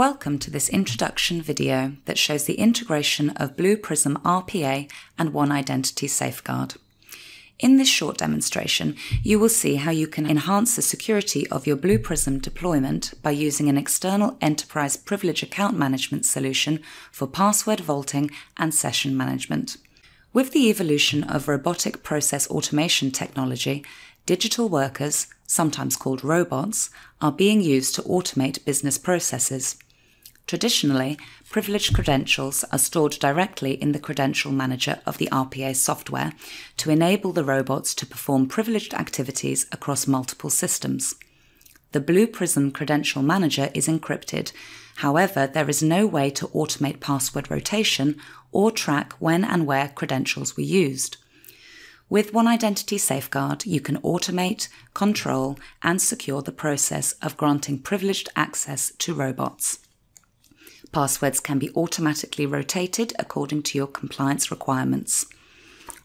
Welcome to this introduction video that shows the integration of Blue Prism RPA and One Identity Safeguard. In this short demonstration, you will see how you can enhance the security of your Blue Prism deployment by using an external enterprise privilege account management solution for password vaulting and session management. With the evolution of robotic process automation technology, digital workers, sometimes called robots, are being used to automate business processes. Traditionally, privileged credentials are stored directly in the credential manager of the RPA software to enable the robots to perform privileged activities across multiple systems. The Blue Prism Credential Manager is encrypted. However, there is no way to automate password rotation or track when and where credentials were used. With One Identity Safeguard, you can automate, control, and secure the process of granting privileged access to robots. Passwords can be automatically rotated according to your compliance requirements.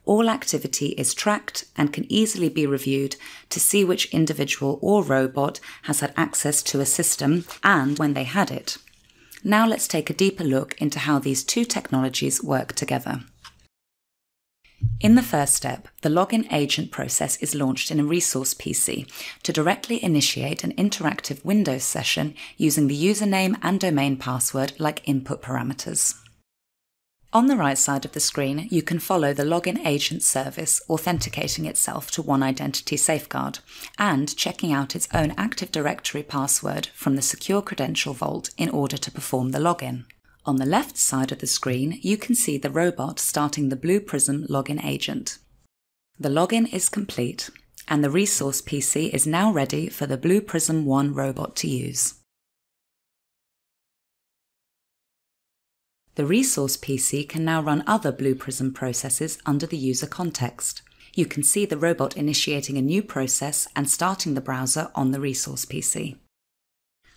All activity is tracked and can easily be reviewed to see which individual or robot has had access to a system and when they had it. Now let's take a deeper look into how these two technologies work together. In the first step, the login agent process is launched in a resource PC to directly initiate an interactive Windows session using the username and domain password like input parameters. On the right side of the screen, you can follow the login agent service authenticating itself to One Identity Safeguard and checking out its own Active Directory password from the Secure Credential Vault in order to perform the login. On the left side of the screen, you can see the robot starting the Blue Prism login agent. The login is complete, and the resource PC is now ready for the Blue Prism 1 robot to use. The resource PC can now run other Blue Prism processes under the user context. You can see the robot initiating a new process and starting the browser on the resource PC.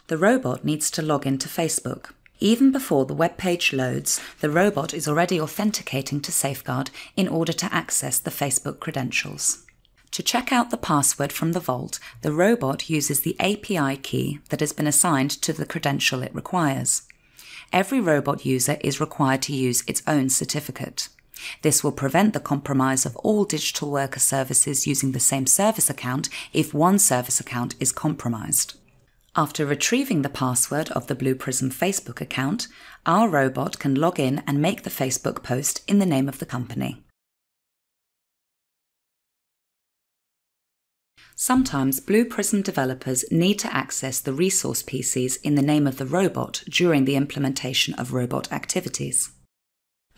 The robot needs to log into Facebook. Even before the web page loads, the robot is already authenticating to Safeguard in order to access the Facebook credentials. To check out the password from the vault, the robot uses the API key that has been assigned to the credential it requires. Every robot user is required to use its own certificate. This will prevent the compromise of all digital worker services using the same service account if one service account is compromised. After retrieving the password of the Blue Prism Facebook account, our robot can log in and make the Facebook post in the name of the company. Sometimes Blue Prism developers need to access the resource PCs in the name of the robot during the implementation of robot activities.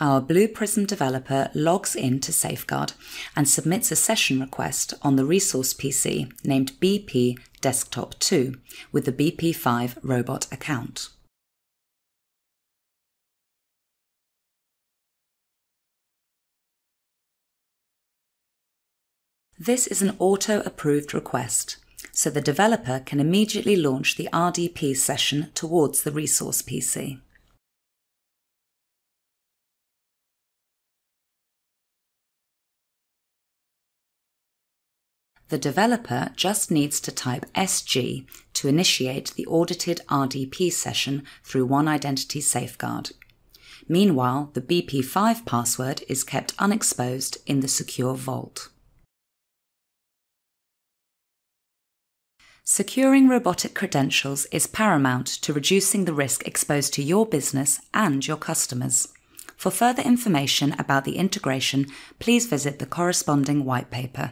Our Blue Prism developer logs in to Safeguard and submits a session request on the resource PC named BP Desktop 2 with the BP5 robot account. This is an auto-approved request, so the developer can immediately launch the RDP session towards the resource PC. The developer just needs to type SG to initiate the audited RDP session through One Identity Safeguard. Meanwhile, the BP5 password is kept unexposed in the secure vault. Securing robotic credentials is paramount to reducing the risk exposed to your business and your customers. For further information about the integration, please visit the corresponding white paper.